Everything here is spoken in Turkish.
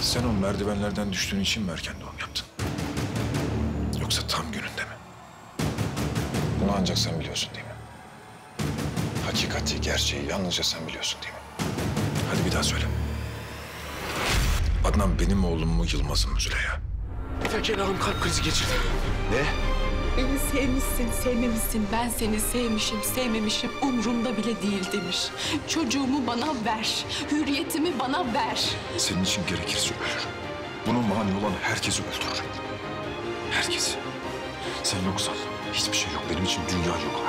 Sen o merdivenlerden düştüğün için mi erken doğum yaptın? Yoksa tam gününde mi? Bunu ancak sen biliyorsun değil mi? Hakikati, gerçeği yalnızca sen biliyorsun değil mi? Hadi bir daha söyle. Adnan benim oğlum mu Yılmaz'ım mı Züleyha? Müteker Hanım kalp krizi geçirdi. Ne? Beni sevmişsin, sevmemişsin. Ben seni sevmişim, sevmemişim. Umrumda bile değil demiş. Çocuğumu bana ver. Hürriyetimi bana ver. Senin için gerekirse ölürüm. Buna mani olan herkesi öldürürüm. Herkesi. Sen yoksan hiçbir şey yok. Benim için dünya yok.